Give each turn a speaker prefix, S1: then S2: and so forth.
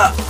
S1: あ。